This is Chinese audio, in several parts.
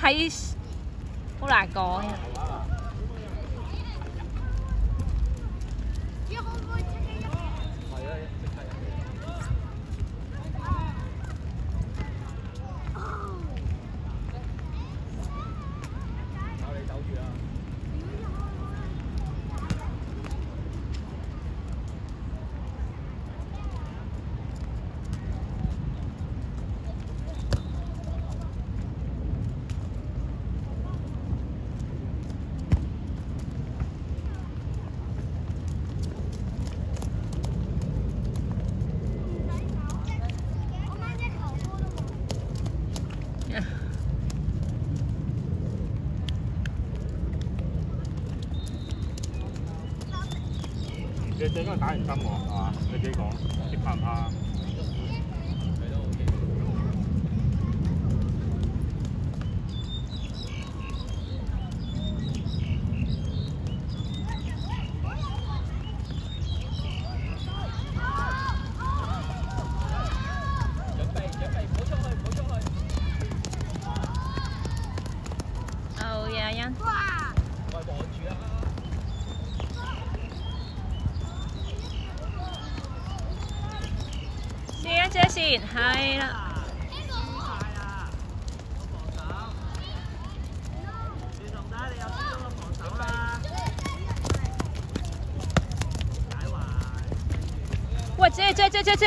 睇好難講。係嘛？係啊，即係。走你走住啊！你最應該打完針喎，係嘛？你自己講，你怕唔怕？係都 OK。準備準備，唔好出去，唔好出去。哦呀欣，喂，望住啊！試一隻先，係啦。喂，姐姐姐姐姐，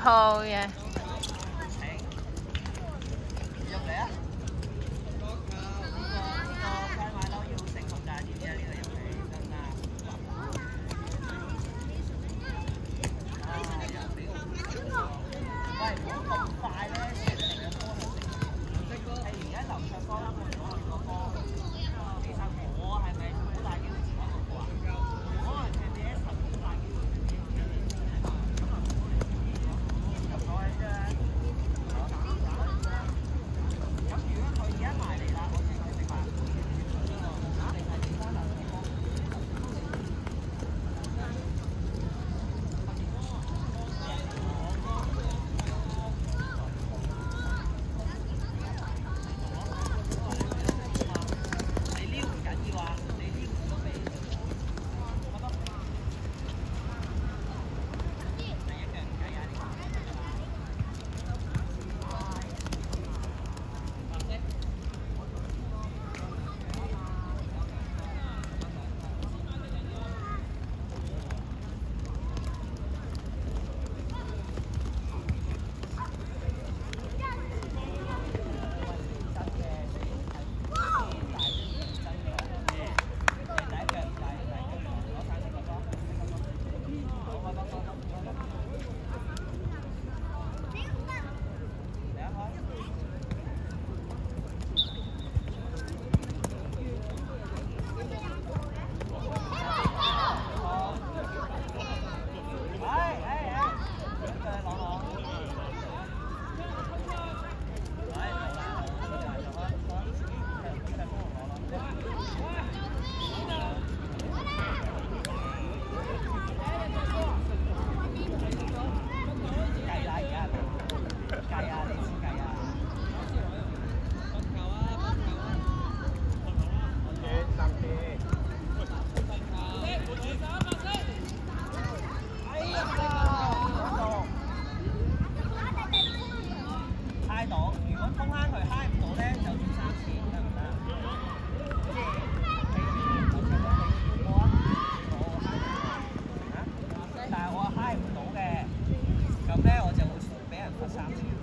喂，好咧，我就會俾人罰三千。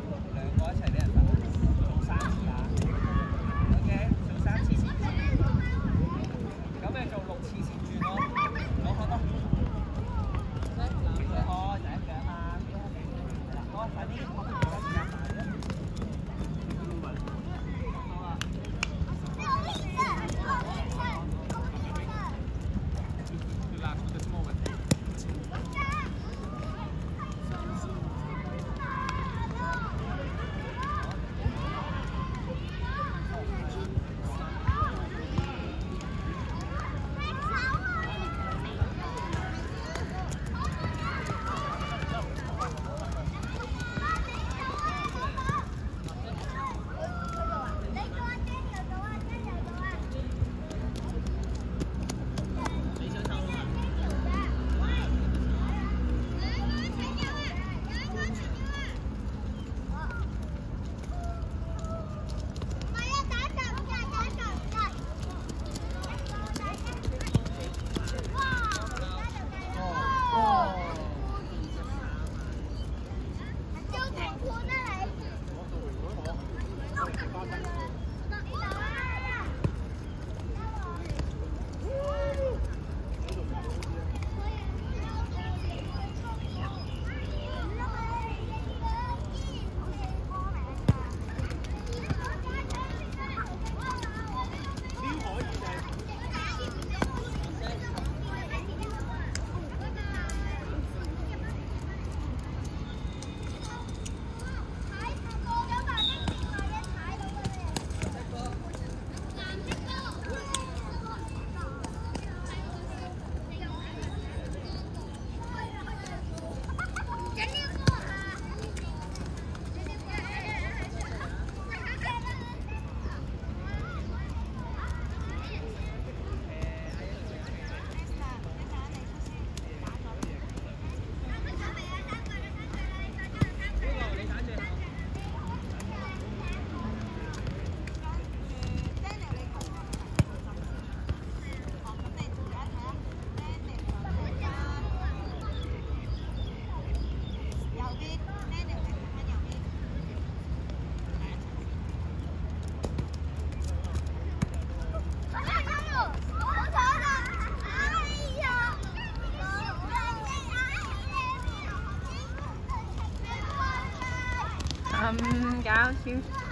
out here.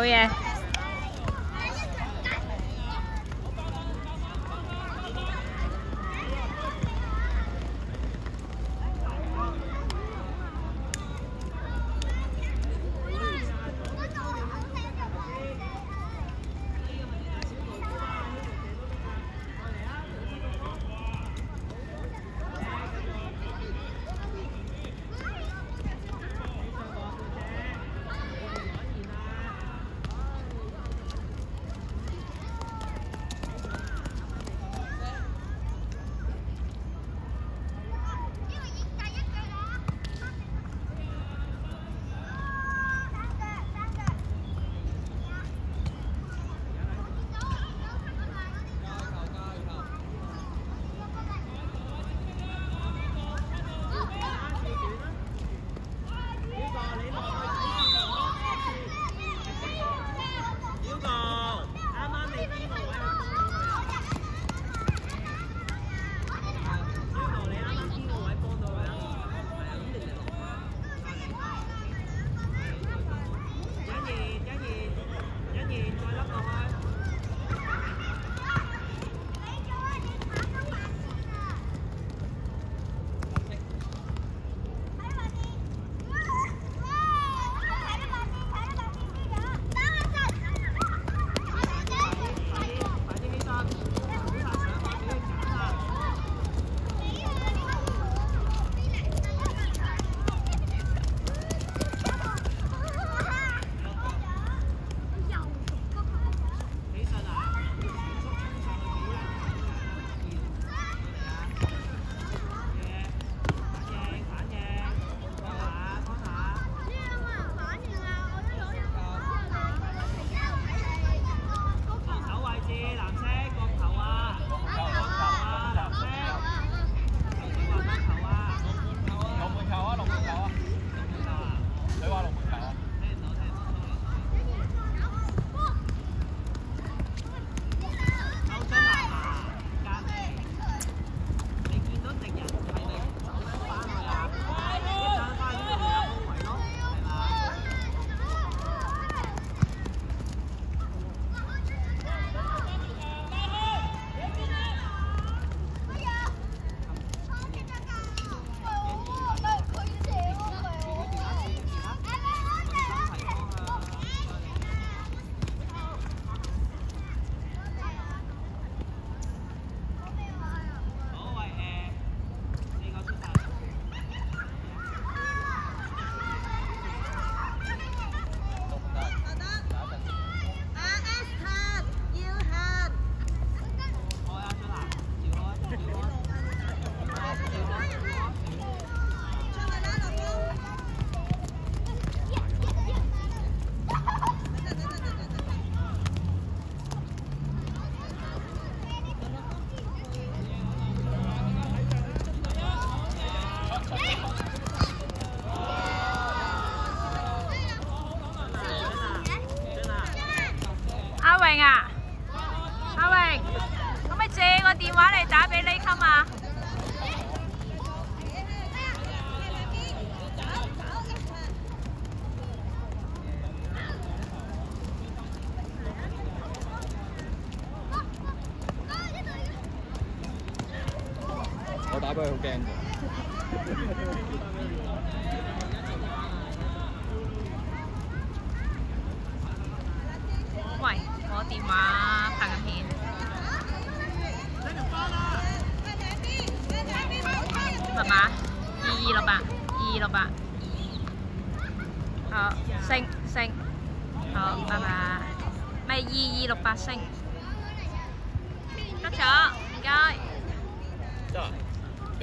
好阿荣啊，阿荣，可唔可以借我电话嚟打俾你襟啊？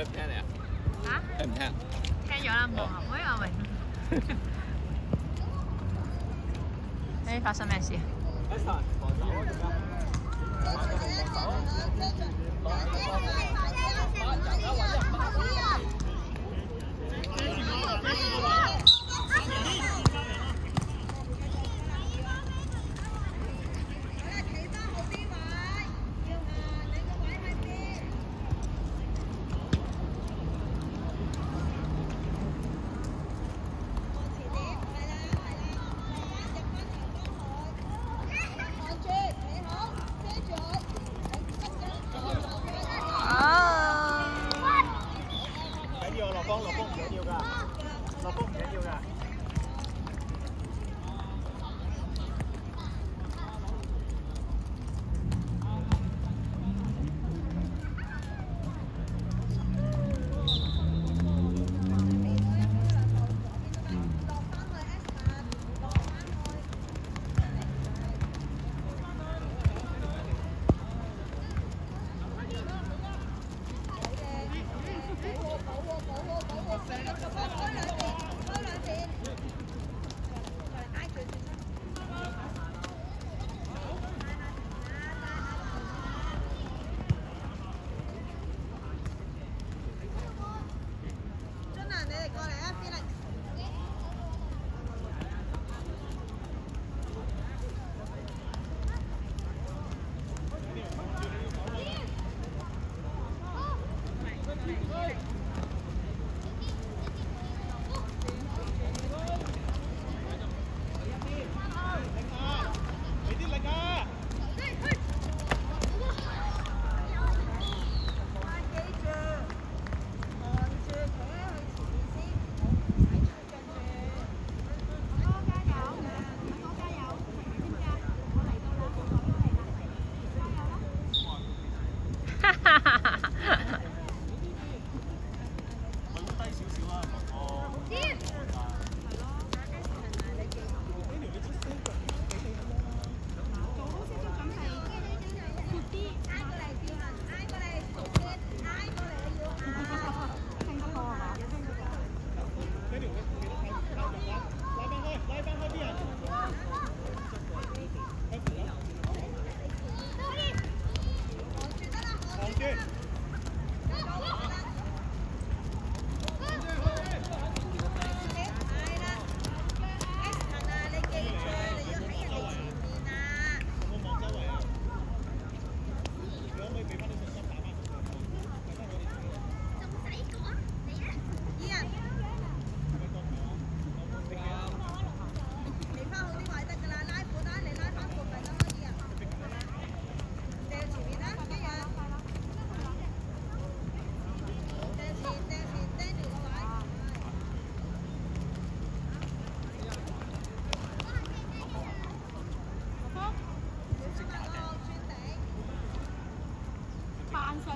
聽咧，聽唔聽？聽咗啦，冇啊，喂，阿榮，哎，發生咩事？放落風唔緊要㗎，落風唔緊要㗎。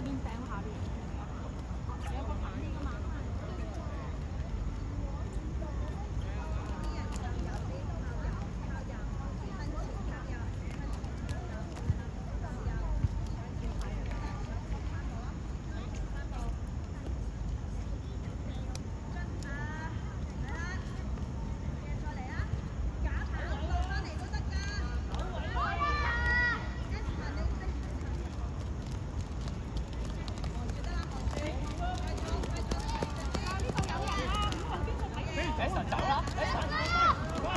exciting 俾神走啦，俾神，喂，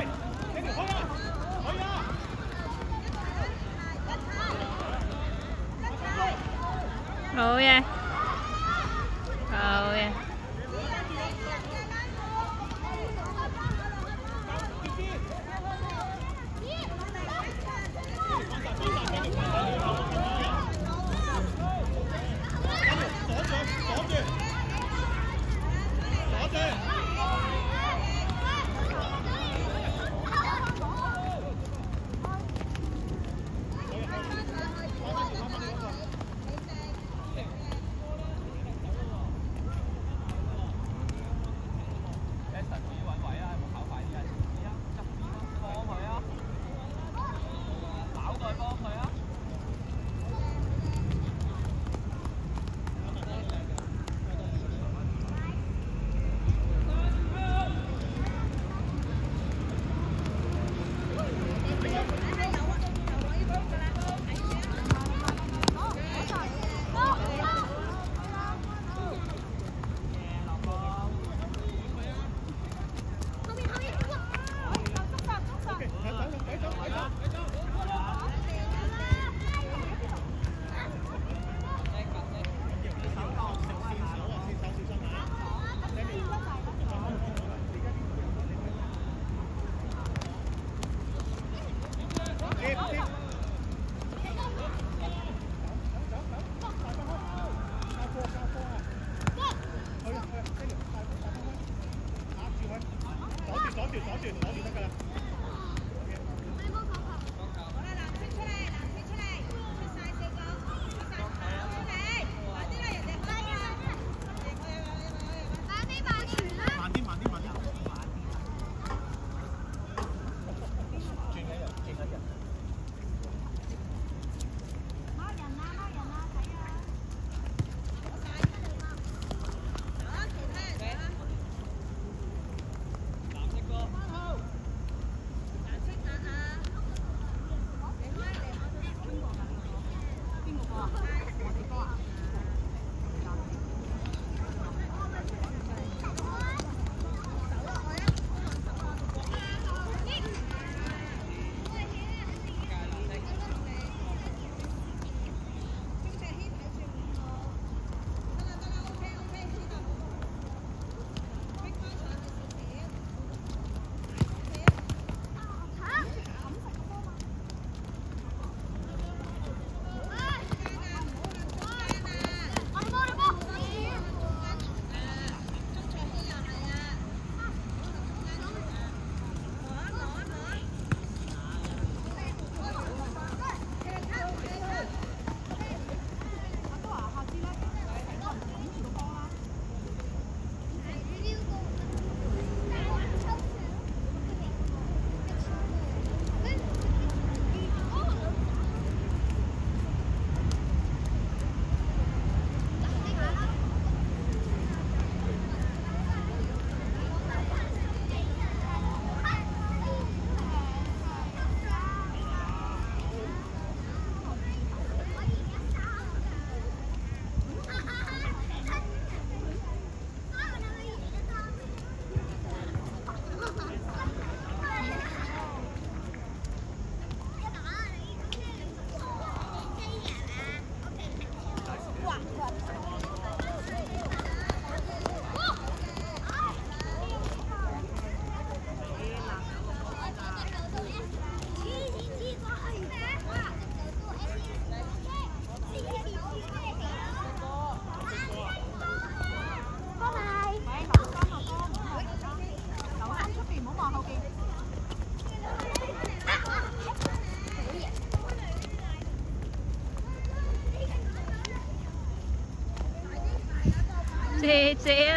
你條開啊，去啊！好嘢。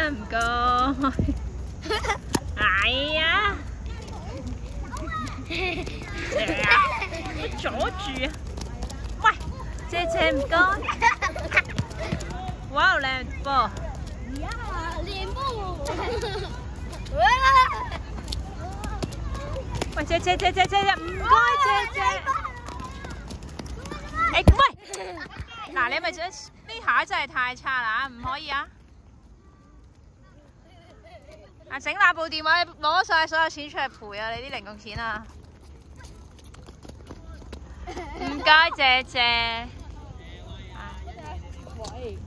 唔該。哎呀！阻住啊！喂，姐姐唔該。哇，靚波！呀，脸部。喂，姐姐姐姐姐姐，唔該姐姐。誒喂，嗱你咪想呢下真係太差啦，唔可以啊！啊，整那部电话，攞晒所有钱出嚟赔啊！你啲零用钱啊！唔該，姐姐。喂。